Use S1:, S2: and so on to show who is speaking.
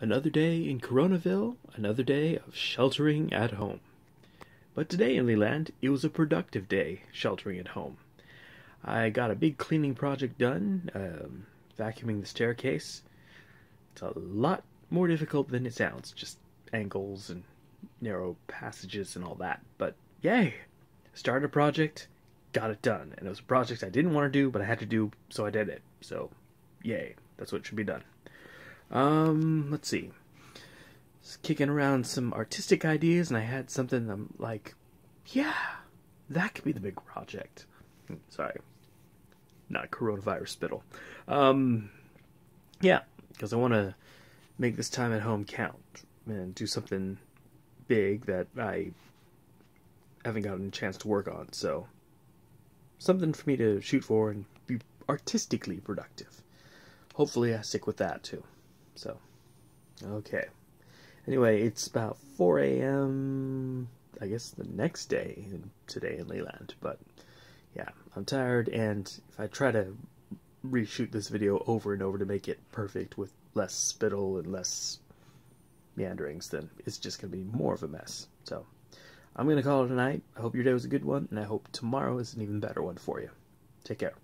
S1: Another day in Coronaville, another day of sheltering at home. But today in Leeland, it was a productive day sheltering at home. I got a big cleaning project done, um, vacuuming the staircase. It's a lot more difficult than it sounds, just angles and narrow passages and all that. But yay! Started a project, got it done. And it was a project I didn't want to do, but I had to do, so I did it. So, yay. That's what should be done. Um, let's see. Just kicking around some artistic ideas, and I had something I'm like, yeah, that could be the big project. Hmm, sorry, not coronavirus spittle. Um, yeah, because I want to make this time at home count and do something big that I haven't gotten a chance to work on. So, something for me to shoot for and be artistically productive. Hopefully, I stick with that too. So, okay. Anyway, it's about 4 a.m. I guess the next day today in Leeland, but yeah, I'm tired, and if I try to reshoot this video over and over to make it perfect with less spittle and less meanderings, then it's just going to be more of a mess. So, I'm going to call it a night. I hope your day was a good one, and I hope tomorrow is an even better one for you. Take care.